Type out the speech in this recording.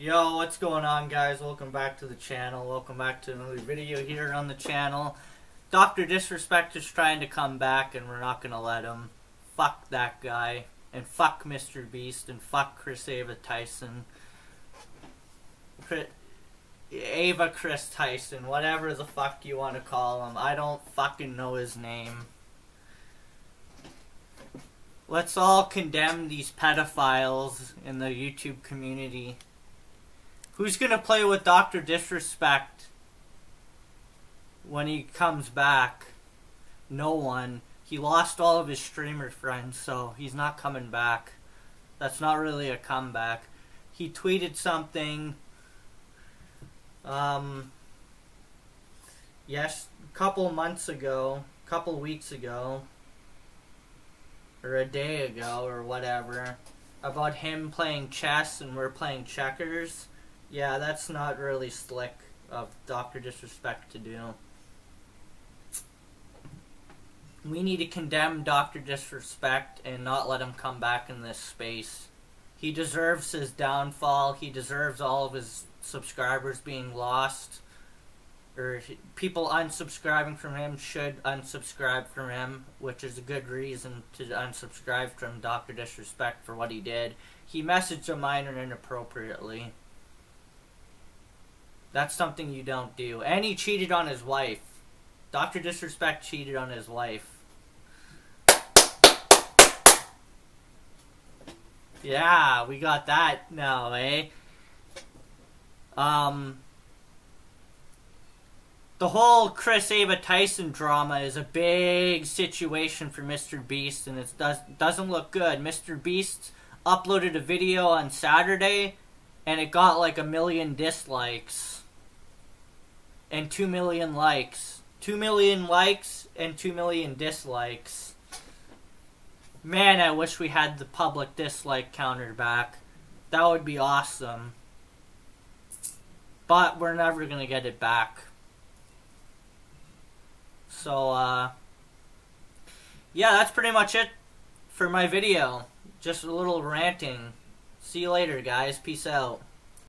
Yo, what's going on guys? Welcome back to the channel. Welcome back to another video here on the channel. Dr. Disrespect is trying to come back and we're not going to let him. Fuck that guy. And fuck Mr. Beast and fuck Chris Ava Tyson. Ava Chris Tyson, whatever the fuck you want to call him. I don't fucking know his name. Let's all condemn these pedophiles in the YouTube community. Who's gonna play with Doctor Disrespect when he comes back? No one. He lost all of his streamer friends, so he's not coming back. That's not really a comeback. He tweeted something. Um. Yes, a couple months ago, a couple weeks ago, or a day ago, or whatever, about him playing chess and we're playing checkers yeah, that's not really slick of Dr. Disrespect to do. We need to condemn Dr. Disrespect and not let him come back in this space. He deserves his downfall. He deserves all of his subscribers being lost. Or people unsubscribing from him should unsubscribe from him, which is a good reason to unsubscribe from Dr. Disrespect for what he did. He messaged a minor inappropriately. That's something you don't do. And he cheated on his wife. Dr. Disrespect cheated on his wife. Yeah, we got that now, eh? Um, the whole Chris Ava Tyson drama is a big situation for Mr. Beast, and it does, doesn't look good. Mr. Beast uploaded a video on Saturday, and it got like a million dislikes and 2 million likes. 2 million likes and 2 million dislikes. Man, I wish we had the public dislike counter back. That would be awesome. But we're never going to get it back. So, uh, yeah, that's pretty much it for my video. Just a little ranting. See you later, guys. Peace out.